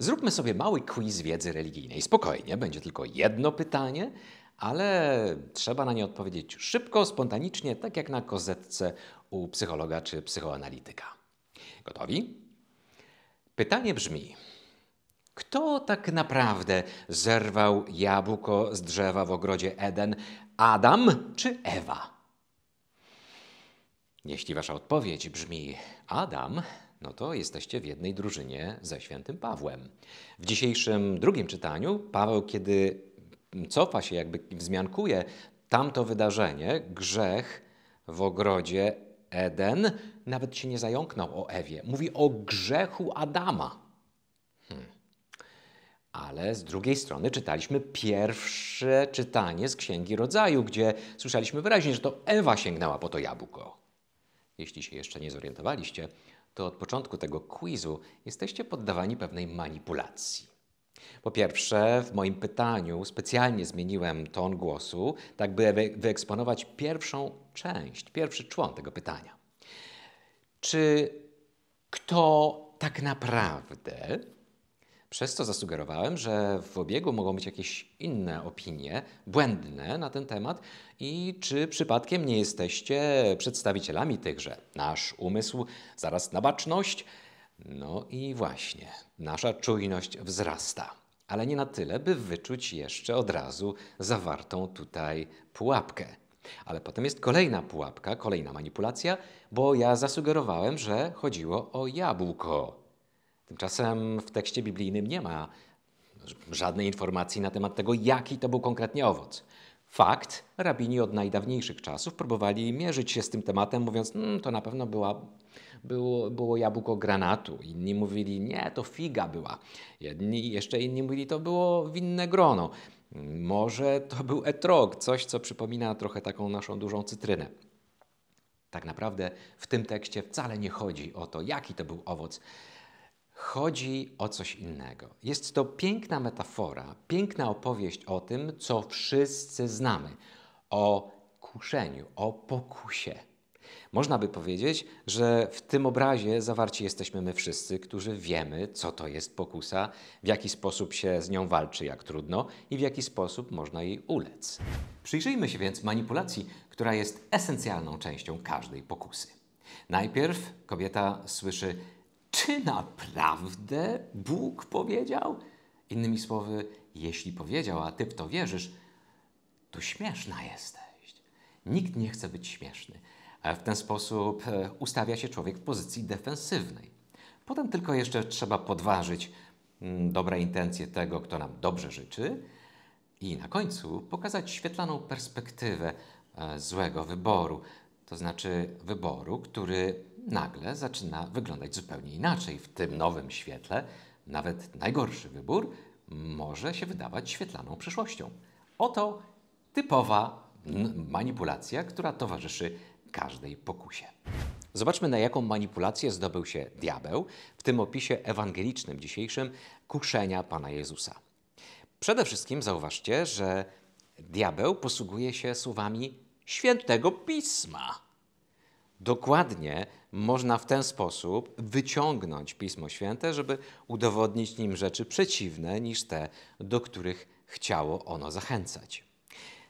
Zróbmy sobie mały quiz wiedzy religijnej. Spokojnie, będzie tylko jedno pytanie, ale trzeba na nie odpowiedzieć szybko, spontanicznie, tak jak na kozetce u psychologa czy psychoanalityka. Gotowi? Pytanie brzmi: kto tak naprawdę zerwał jabłko z drzewa w ogrodzie Eden? Adam czy Ewa? Jeśli wasza odpowiedź brzmi Adam, no to jesteście w jednej drużynie ze świętym Pawłem. W dzisiejszym drugim czytaniu Paweł, kiedy cofa się, jakby wzmiankuje tamto wydarzenie, grzech w ogrodzie Eden, nawet się nie zająknął o Ewie. Mówi o grzechu Adama. Hmm. Ale z drugiej strony czytaliśmy pierwsze czytanie z Księgi Rodzaju, gdzie słyszeliśmy wyraźnie, że to Ewa sięgnęła po to jabłko. Jeśli się jeszcze nie zorientowaliście, to od początku tego quizu jesteście poddawani pewnej manipulacji. Po pierwsze, w moim pytaniu specjalnie zmieniłem ton głosu, tak by wyeksponować pierwszą część, pierwszy człon tego pytania. Czy kto tak naprawdę przez co zasugerowałem, że w obiegu mogą być jakieś inne opinie, błędne na ten temat i czy przypadkiem nie jesteście przedstawicielami tychże. Nasz umysł zaraz na baczność, no i właśnie, nasza czujność wzrasta. Ale nie na tyle, by wyczuć jeszcze od razu zawartą tutaj pułapkę. Ale potem jest kolejna pułapka, kolejna manipulacja, bo ja zasugerowałem, że chodziło o jabłko. Tymczasem w tekście biblijnym nie ma żadnej informacji na temat tego, jaki to był konkretnie owoc. Fakt, rabini od najdawniejszych czasów próbowali mierzyć się z tym tematem, mówiąc, mmm, to na pewno była, było, było jabłko granatu. Inni mówili, nie, to figa była. Jedni, jeszcze inni mówili, to było winne grono. Może to był etrog, coś, co przypomina trochę taką naszą dużą cytrynę. Tak naprawdę w tym tekście wcale nie chodzi o to, jaki to był owoc. Chodzi o coś innego. Jest to piękna metafora, piękna opowieść o tym, co wszyscy znamy o kuszeniu, o pokusie. Można by powiedzieć, że w tym obrazie zawarci jesteśmy my wszyscy, którzy wiemy, co to jest pokusa, w jaki sposób się z nią walczy, jak trudno i w jaki sposób można jej ulec. Przyjrzyjmy się więc manipulacji, która jest esencjalną częścią każdej pokusy. Najpierw kobieta słyszy czy naprawdę Bóg powiedział? Innymi słowy, jeśli powiedział, a ty w to wierzysz, to śmieszna jesteś. Nikt nie chce być śmieszny. W ten sposób e, ustawia się człowiek w pozycji defensywnej. Potem tylko jeszcze trzeba podważyć mm, dobre intencje tego, kto nam dobrze życzy, i na końcu pokazać świetlaną perspektywę e, złego wyboru, to znaczy wyboru, który nagle zaczyna wyglądać zupełnie inaczej. W tym nowym świetle nawet najgorszy wybór może się wydawać świetlaną przyszłością. Oto typowa manipulacja, która towarzyszy każdej pokusie. Zobaczmy, na jaką manipulację zdobył się diabeł w tym opisie ewangelicznym dzisiejszym kuszenia Pana Jezusa. Przede wszystkim zauważcie, że diabeł posługuje się słowami świętego pisma. Dokładnie można w ten sposób wyciągnąć Pismo Święte, żeby udowodnić nim rzeczy przeciwne niż te, do których chciało ono zachęcać.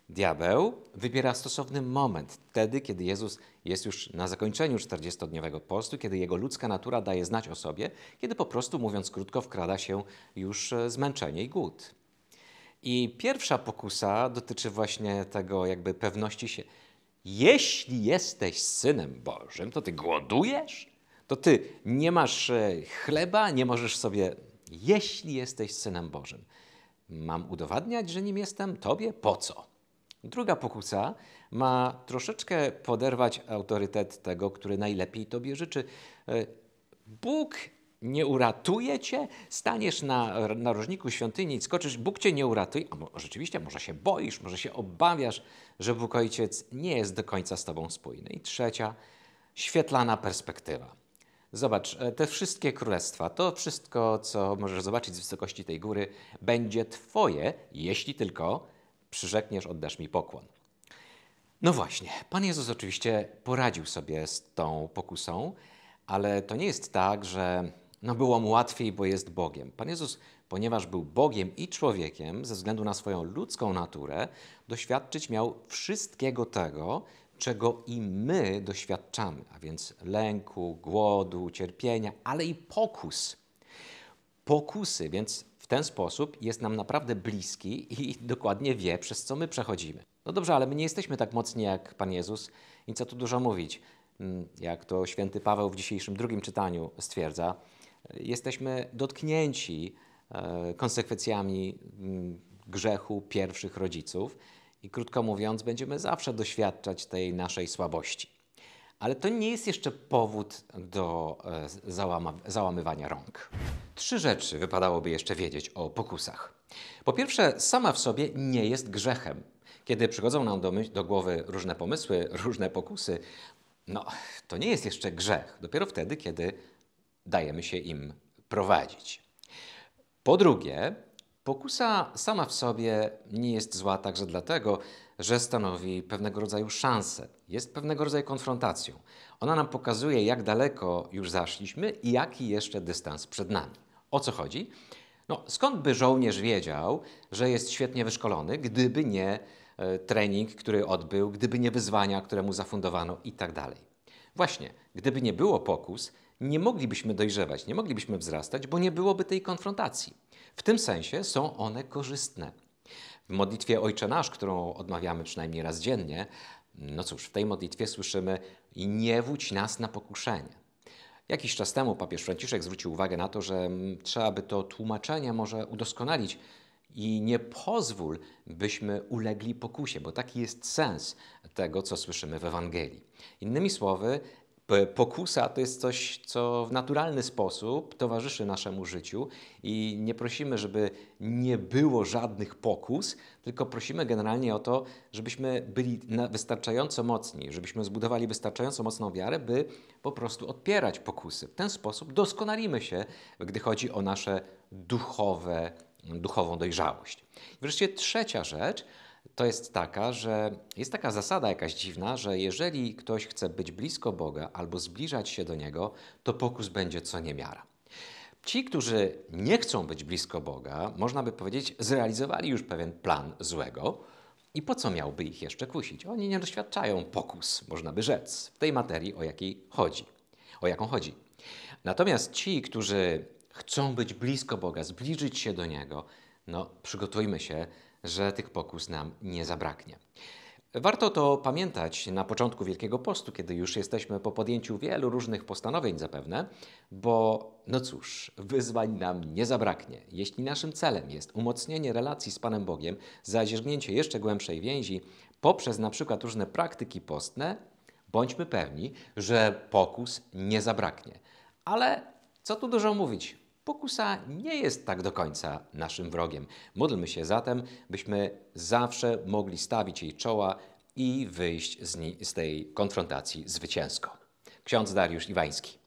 Diabeł wybiera stosowny moment, wtedy, kiedy Jezus jest już na zakończeniu 40-dniowego postu, kiedy jego ludzka natura daje znać o sobie, kiedy po prostu, mówiąc krótko, wkrada się już e, zmęczenie i głód. I pierwsza pokusa dotyczy właśnie tego jakby pewności się, jeśli jesteś synem Bożym, to ty głodujesz? To ty nie masz e, chleba, nie możesz sobie. Jeśli jesteś synem Bożym, mam udowadniać, że nim jestem tobie? Po co? Druga pokusa ma troszeczkę poderwać autorytet tego, który najlepiej tobie życzy. E, Bóg nie uratuje cię, staniesz na narożniku świątyni i skoczysz, Bóg cię nie uratuje. A rzeczywiście, może się boisz, może się obawiasz, że Bóg Ojciec nie jest do końca z tobą spójny. I trzecia, świetlana perspektywa. Zobacz, e, te wszystkie królestwa, to wszystko, co możesz zobaczyć z wysokości tej góry, będzie Twoje, jeśli tylko przyrzekniesz, oddasz mi pokłon. No właśnie, Pan Jezus oczywiście poradził sobie z tą pokusą, ale to nie jest tak, że No było mu łatwiej, bo jest Bogiem. Pan Jezus, ponieważ był Bogiem i człowiekiem, ze względu na swoją ludzką naturę, doświadczyć miał wszystkiego tego, czego i my doświadczamy, a więc lęku, głodu, cierpienia, ale i pokus. Pokusy, więc w ten sposób jest nam naprawdę bliski i dokładnie wie, przez co my przechodzimy. No dobrze, ale my nie jesteśmy tak mocni jak Pan Jezus i co tu dużo mówić. Mm, jak to święty Paweł w dzisiejszym drugim czytaniu stwierdza, jesteśmy dotknięci e, konsekwencjami mm, grzechu pierwszych rodziców i krótko mówiąc, będziemy zawsze doświadczać tej naszej słabości. Ale to nie jest jeszcze powód do e, załama, załamywania rąk. Trzy rzeczy wypadałoby jeszcze wiedzieć o pokusach. Po pierwsze, sama w sobie nie jest grzechem. Kiedy przychodzą nam do, do głowy różne pomysły, różne pokusy, no to nie jest jeszcze grzech. Dopiero wtedy, kiedy dajemy się im prowadzić. Po drugie, pokusa sama w sobie nie jest zła także dlatego, że stanowi pewnego rodzaju szansę, jest pewnego rodzaju konfrontacją. Ona nam pokazuje, jak daleko już zaszliśmy i jaki jeszcze dystans przed nami. O co chodzi? No, skąd by żołnierz wiedział, że jest świetnie wyszkolony, gdyby nie e, trening, który odbył, gdyby nie wyzwania, które mu zafundowano i tak dalej. Właśnie, gdyby nie było pokus, nie moglibyśmy dojrzewać, nie moglibyśmy wzrastać, bo nie byłoby tej konfrontacji. W tym sensie są one korzystne. W modlitwie Ojcze Nasz, którą odmawiamy przynajmniej raz dziennie, no cóż, w tej modlitwie słyszymy i nie wódź nas na pokuszenie. Jakiś czas temu papież Franciszek zwrócił uwagę na to, że trzeba by to tłumaczenie może udoskonalić i nie pozwól, byśmy ulegli pokusie, bo taki jest sens tego, co słyszymy w Ewangelii. Innymi słowy, Pokusa to jest coś, co w naturalny sposób towarzyszy naszemu życiu i nie prosimy, żeby nie było żadnych pokus, tylko prosimy generalnie o to, żebyśmy byli wystarczająco mocni, żebyśmy zbudowali wystarczająco mocną wiarę, by po prostu odpierać pokusy. W ten sposób doskonalimy się, gdy chodzi o nasze duchowe, duchową dojrzałość. wreszcie trzecia rzecz – to jest taka, że jest taka zasada jakaś dziwna, że jeżeli ktoś chce być blisko Boga albo zbliżać się do Niego, to pokus będzie co niemiara. Ci, którzy nie chcą być blisko Boga, można by powiedzieć, zrealizowali już pewien plan złego i po co miałby ich jeszcze kusić? Oni nie doświadczają pokus, można by rzec, w tej materii, o jakiej chodzi, o jaką chodzi. Natomiast ci, którzy chcą być blisko Boga, zbliżyć się do Niego, no przygotujmy się, że tych pokus nam nie zabraknie. Warto to pamiętać na początku Wielkiego Postu, kiedy już jesteśmy po podjęciu wielu różnych postanowień zapewne, bo no cóż, wyzwań nam nie zabraknie. Jeśli naszym celem jest umocnienie relacji z Panem Bogiem, zazięgnięcie jeszcze głębszej więzi poprzez na przykład różne praktyki postne, bądźmy pewni, że pokus nie zabraknie. Ale co tu dużo mówić? Pokusa nie jest tak do końca naszym wrogiem. Módlmy się zatem, byśmy zawsze mogli stawić jej czoła i wyjść z, z tej konfrontacji zwycięsko. Ksiądz Dariusz Iwański.